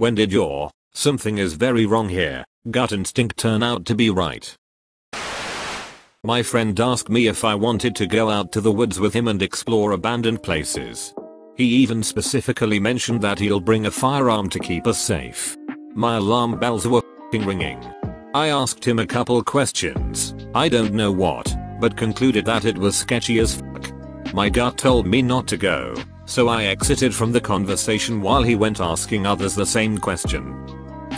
When did your something is very wrong here gut instinct turn out to be right? My friend asked me if I wanted to go out to the woods with him and explore abandoned places. He even specifically mentioned that he'll bring a firearm to keep us safe. My alarm bells were ringing. I asked him a couple questions, I don't know what, but concluded that it was sketchy as fuck. My gut told me not to go, so I exited from the conversation while he went asking others the same question.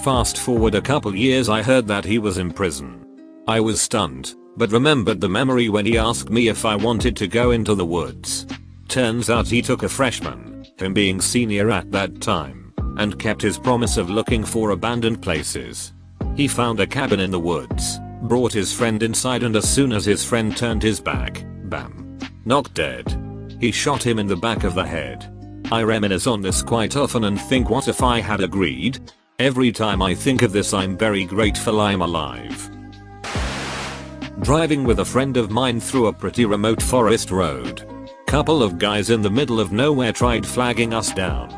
Fast forward a couple years I heard that he was in prison. I was stunned, but remembered the memory when he asked me if I wanted to go into the woods. Turns out he took a freshman, him being senior at that time, and kept his promise of looking for abandoned places. He found a cabin in the woods, brought his friend inside and as soon as his friend turned his back, bam. Knocked dead. He shot him in the back of the head. I reminisce on this quite often and think what if I had agreed? Every time I think of this I'm very grateful I'm alive. Driving with a friend of mine through a pretty remote forest road. Couple of guys in the middle of nowhere tried flagging us down.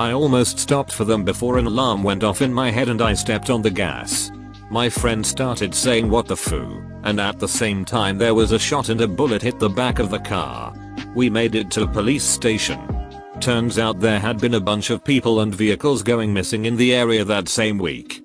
I almost stopped for them before an alarm went off in my head and I stepped on the gas. My friend started saying what the foo, and at the same time there was a shot and a bullet hit the back of the car. We made it to a police station. Turns out there had been a bunch of people and vehicles going missing in the area that same week.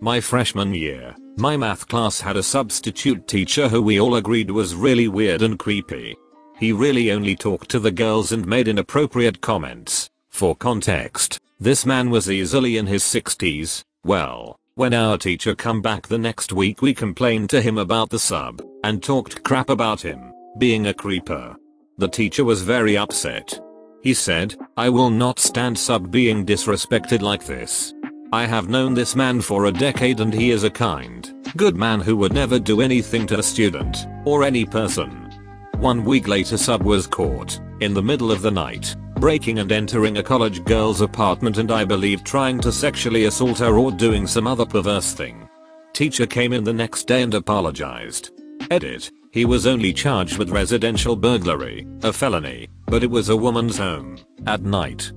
My freshman year, my math class had a substitute teacher who we all agreed was really weird and creepy. He really only talked to the girls and made inappropriate comments. For context, this man was easily in his 60s. Well, when our teacher come back the next week we complained to him about the sub and talked crap about him being a creeper. The teacher was very upset. He said, I will not stand sub being disrespected like this. I have known this man for a decade and he is a kind, good man who would never do anything to a student or any person. One week later sub was caught in the middle of the night breaking and entering a college girl's apartment and I believe trying to sexually assault her or doing some other perverse thing. Teacher came in the next day and apologized. Edit. He was only charged with residential burglary, a felony, but it was a woman's home, at night.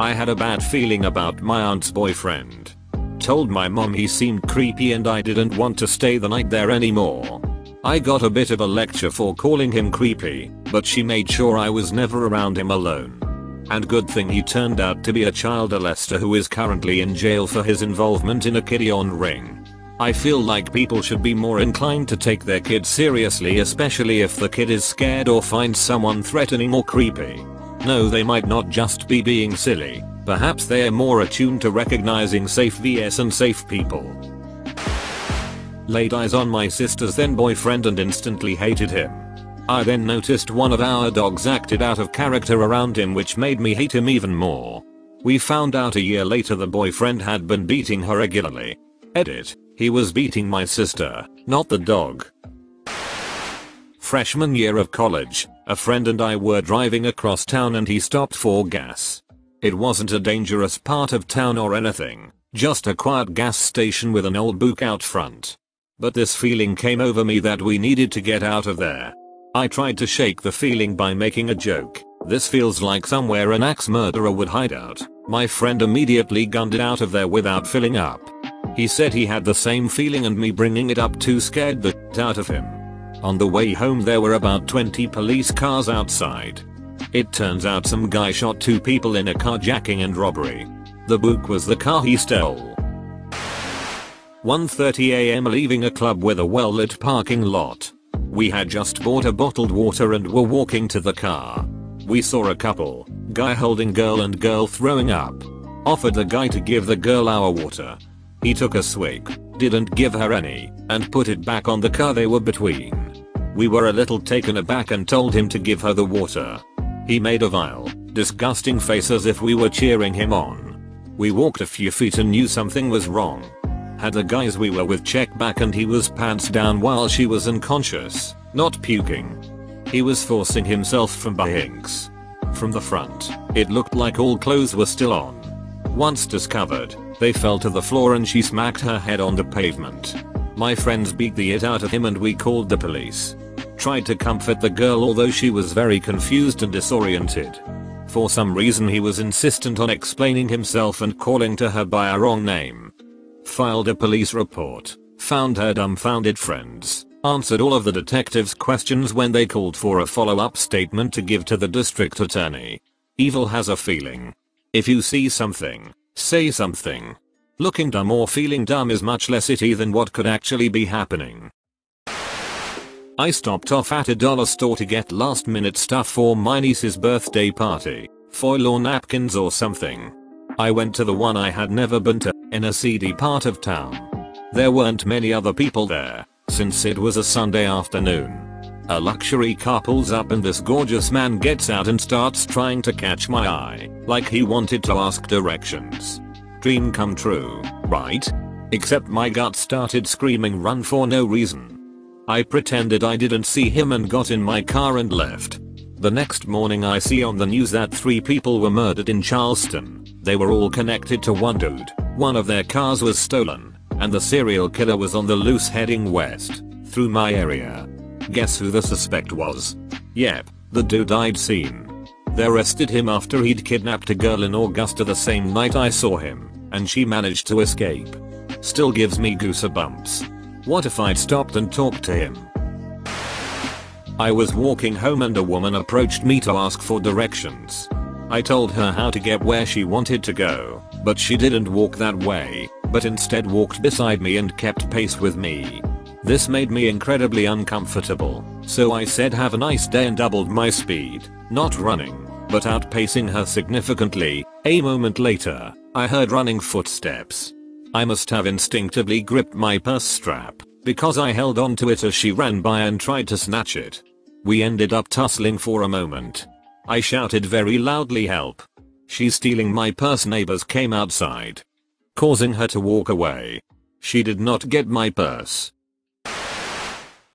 I had a bad feeling about my aunt's boyfriend. Told my mom he seemed creepy and I didn't want to stay the night there anymore. I got a bit of a lecture for calling him creepy, but she made sure I was never around him alone. And good thing he turned out to be a child molester who is currently in jail for his involvement in a kiddie on ring. I feel like people should be more inclined to take their kids seriously especially if the kid is scared or finds someone threatening or creepy. No they might not just be being silly, perhaps they are more attuned to recognizing safe vs unsafe people. Laid eyes on my sister's then boyfriend and instantly hated him. I then noticed one of our dogs acted out of character around him which made me hate him even more. We found out a year later the boyfriend had been beating her regularly. Edit. He was beating my sister, not the dog. Freshman year of college, a friend and I were driving across town and he stopped for gas. It wasn't a dangerous part of town or anything, just a quiet gas station with an old Buick out front. But this feeling came over me that we needed to get out of there. I tried to shake the feeling by making a joke. This feels like somewhere an axe murderer would hide out. My friend immediately gunned it out of there without filling up. He said he had the same feeling and me bringing it up too scared the out of him. On the way home there were about 20 police cars outside. It turns out some guy shot two people in a carjacking and robbery. The Buick was the car he stole. 1.30am leaving a club with a well lit parking lot. We had just bought a bottled water and were walking to the car. We saw a couple, guy holding girl and girl throwing up. Offered the guy to give the girl our water. He took a swig, didn't give her any, and put it back on the car they were between. We were a little taken aback and told him to give her the water. He made a vile, disgusting face as if we were cheering him on. We walked a few feet and knew something was wrong. Had the guys we were with check back and he was pants down while she was unconscious, not puking. He was forcing himself from behinks. From the front, it looked like all clothes were still on. Once discovered, they fell to the floor and she smacked her head on the pavement. My friends beat the it out of him and we called the police tried to comfort the girl although she was very confused and disoriented. For some reason he was insistent on explaining himself and calling to her by a wrong name. Filed a police report, found her dumbfounded friends, answered all of the detective's questions when they called for a follow-up statement to give to the district attorney. Evil has a feeling. If you see something, say something. Looking dumb or feeling dumb is much less itty than what could actually be happening. I stopped off at a dollar store to get last minute stuff for my niece's birthday party, foil or napkins or something. I went to the one I had never been to, in a seedy part of town. There weren't many other people there, since it was a Sunday afternoon. A luxury car pulls up and this gorgeous man gets out and starts trying to catch my eye, like he wanted to ask directions. Dream come true, right? Except my gut started screaming run for no reason. I pretended I didn't see him and got in my car and left. The next morning I see on the news that three people were murdered in Charleston. They were all connected to one dude. One of their cars was stolen. And the serial killer was on the loose heading west. Through my area. Guess who the suspect was? Yep, the dude I'd seen. They arrested him after he'd kidnapped a girl in Augusta the same night I saw him. And she managed to escape. Still gives me goosebumps. What if I'd stopped and talked to him? I was walking home and a woman approached me to ask for directions. I told her how to get where she wanted to go, but she didn't walk that way, but instead walked beside me and kept pace with me. This made me incredibly uncomfortable, so I said have a nice day and doubled my speed, not running, but outpacing her significantly. A moment later, I heard running footsteps. I must have instinctively gripped my purse strap, because I held onto it as she ran by and tried to snatch it. We ended up tussling for a moment. I shouted very loudly help. She's stealing my purse neighbors came outside. Causing her to walk away. She did not get my purse.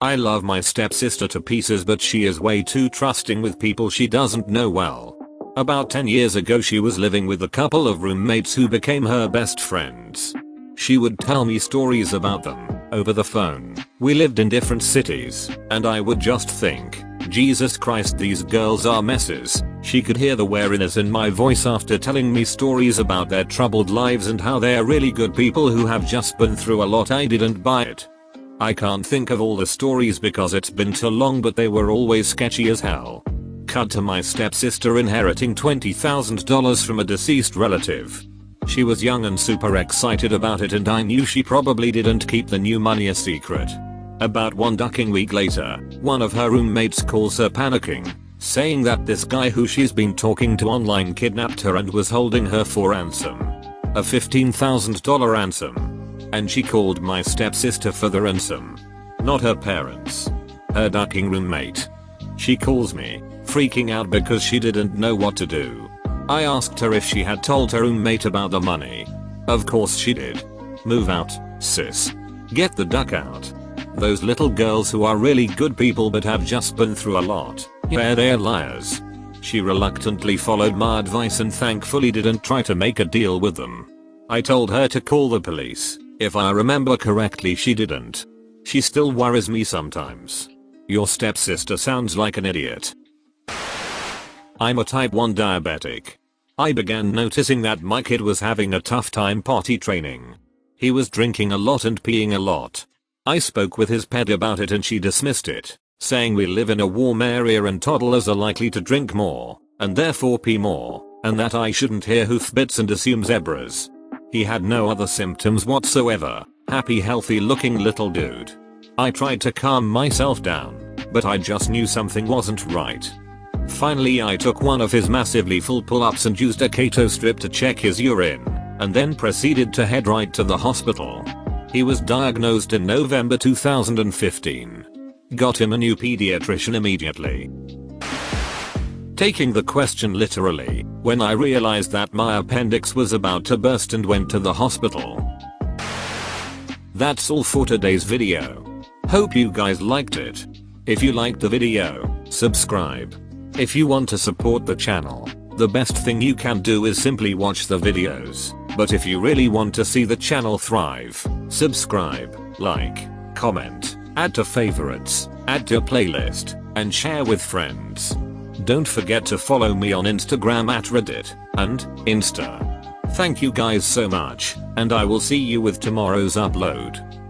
I love my stepsister to pieces but she is way too trusting with people she doesn't know well. About 10 years ago she was living with a couple of roommates who became her best friends. She would tell me stories about them, over the phone. We lived in different cities, and I would just think, Jesus Christ these girls are messes. She could hear the wariness in my voice after telling me stories about their troubled lives and how they are really good people who have just been through a lot I didn't buy it. I can't think of all the stories because it's been too long but they were always sketchy as hell. Cut to my stepsister inheriting $20,000 from a deceased relative. She was young and super excited about it and I knew she probably didn't keep the new money a secret. About one ducking week later, one of her roommates calls her panicking, saying that this guy who she's been talking to online kidnapped her and was holding her for ransom. A $15,000 ransom. And she called my stepsister for the ransom. Not her parents. Her ducking roommate. She calls me, freaking out because she didn't know what to do. I asked her if she had told her roommate about the money. Of course she did. Move out, sis. Get the duck out. Those little girls who are really good people but have just been through a lot. Yeah they're liars. She reluctantly followed my advice and thankfully didn't try to make a deal with them. I told her to call the police. If I remember correctly she didn't. She still worries me sometimes. Your stepsister sounds like an idiot. I'm a type 1 diabetic. I began noticing that my kid was having a tough time potty training. He was drinking a lot and peeing a lot. I spoke with his ped about it and she dismissed it, saying we live in a warm area and toddlers are likely to drink more, and therefore pee more, and that I shouldn't hear hoofbits and assume zebras. He had no other symptoms whatsoever, happy healthy looking little dude. I tried to calm myself down, but I just knew something wasn't right. Finally I took one of his massively full pull-ups and used a keto strip to check his urine, and then proceeded to head right to the hospital. He was diagnosed in November 2015. Got him a new pediatrician immediately. Taking the question literally, when I realized that my appendix was about to burst and went to the hospital. That's all for today's video. Hope you guys liked it. If you liked the video, subscribe. If you want to support the channel, the best thing you can do is simply watch the videos. But if you really want to see the channel thrive, subscribe, like, comment, add to favorites, add to playlist, and share with friends. Don't forget to follow me on Instagram at Reddit and Insta. Thank you guys so much, and I will see you with tomorrow's upload.